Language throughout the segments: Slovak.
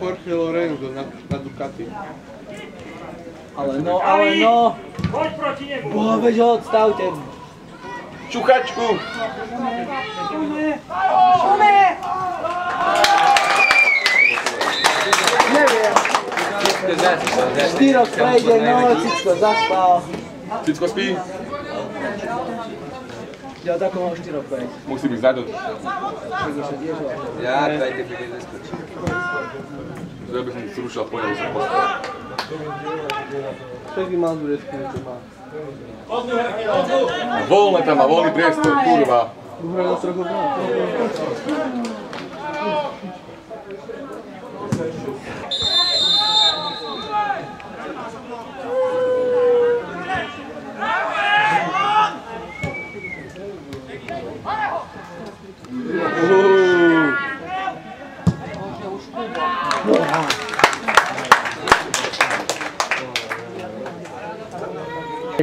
Jorge Lorenzo na, na Ducati. Ale no, ale no. Poď proti nemu! Boha, veď ho odstavte. Čuchačku! Neviem. Štyrok prejde, no, Cicko zaspal. Cicko spí? Ja tako imam štiro pet. Mogu si mi zadati? Ja, daj te bih izkući. Zdaj mi srušila pojel za posto. Sve bi malo reskućima. Volme voli presto, kurva. Dobro, da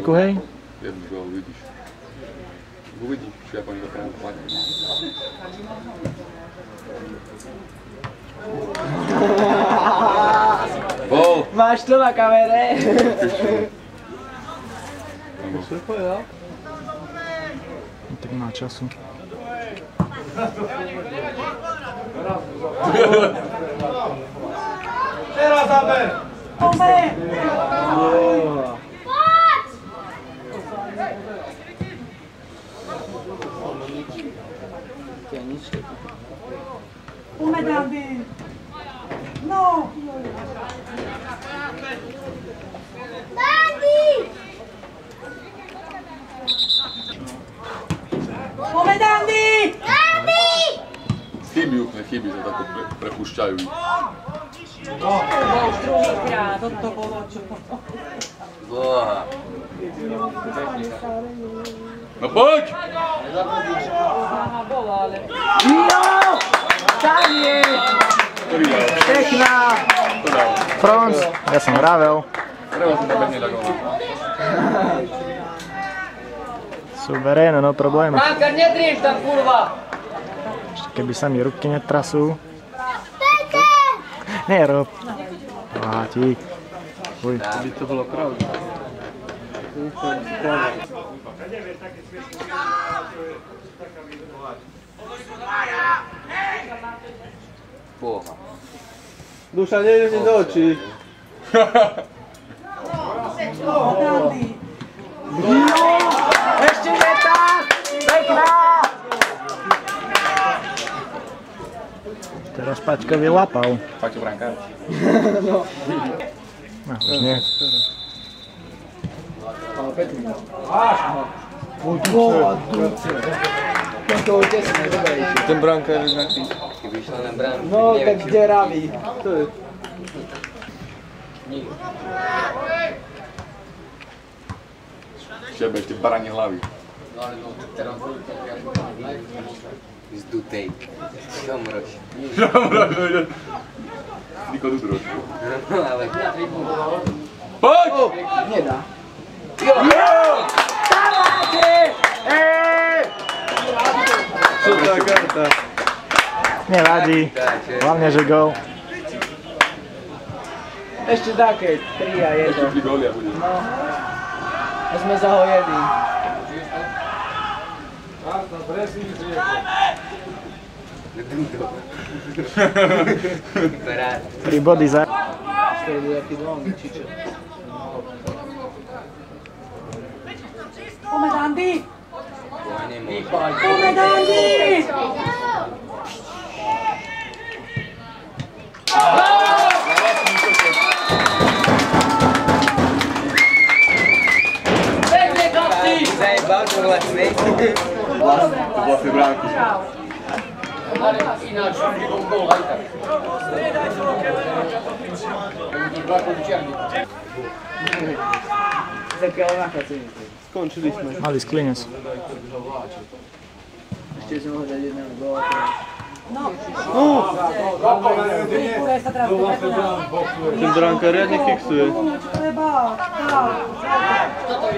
Correia? Devemos jogar o Luiz. Luiz chega para mim para não. Bom! Mastou na câmera! É? Isso foi legal. Não tem nada de assunto. Era, sabe? Come! On a gardé. Non Dandy Ome Dandy! Dandy! Ti mi ukne kibica tako pre, prepušćaju ih. No, igra, to to povoću. Da. Tehnika. Na bok! Ne da ale... Jo! Tam je! Pekná! Franz, ja som tak ono. Suverénno, no problema. Branka, nedriež tam, kurva! Keby sa mi ruky netrasú. Nerob. Vátik. Uj. By to bolo pravda. Boha. Duša, Porra. Do Janeiro de Dote. Este metal vai lá. Teraz Paćka mnie łapał. Paću Não. no. Masz, nie? Aż, não. Podłowa, dupce. Brankár je taký. Keby išla na bránu. No, tak deravý. To je. Šebe ešte baranie hlavy. No ale no, teraz Zdutej. Šomroš. Niko tu trošku. Ale Poď! Nedá. Čo tá karta? Nevadí. Hlavne, že gol. Ešte také, 3 a 1. Ešte tri góly a bude. A sme zahojení. Paráda. 3 body za... To je Vai, vai, Dani! Boa Branco. Inače, drugom gol, ajde. Ovo je de količarnika. Skończyliśmy. Ale jest kliniec. Jeszcze może jednego goła. No. Ten brankarę nie fiksuje. Chyba, tak. Kto to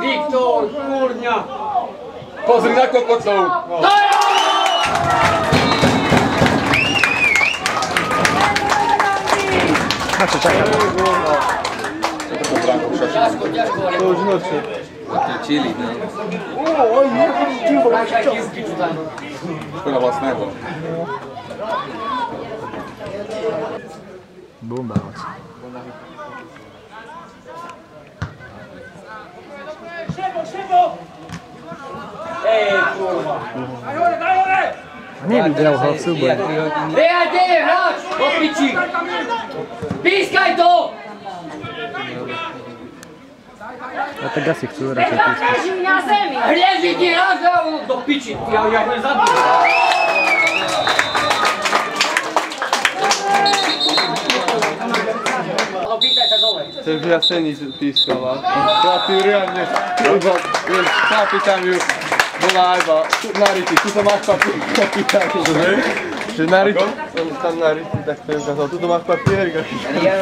Wiktor, kurnia! Pozri na kokocov. No. Znaczy, czekaj. Ciężko, ciężko. To już nocy. Chili, no. O, oj, nie, piwo, masz cios. Szkoda własnego. Boom bounce. Szybko, szybko! A nevidel ho v súboji. Ej, a kde je hráč? Do piči! Pískaj to! A tak asi chcú radšej pískať. Hriezi ti raz do piči! Ja, ja budem zabiť. No, pýtaj sa dole. To už ja sení pískala. Chlapi, riadne, iba, viem, chlapi tam ju bola iba, tu na ryti, tu to máš papier, pýtam, že že na ryti, tam na ryti, tak to je ukázal, tu to máš papier, Ja,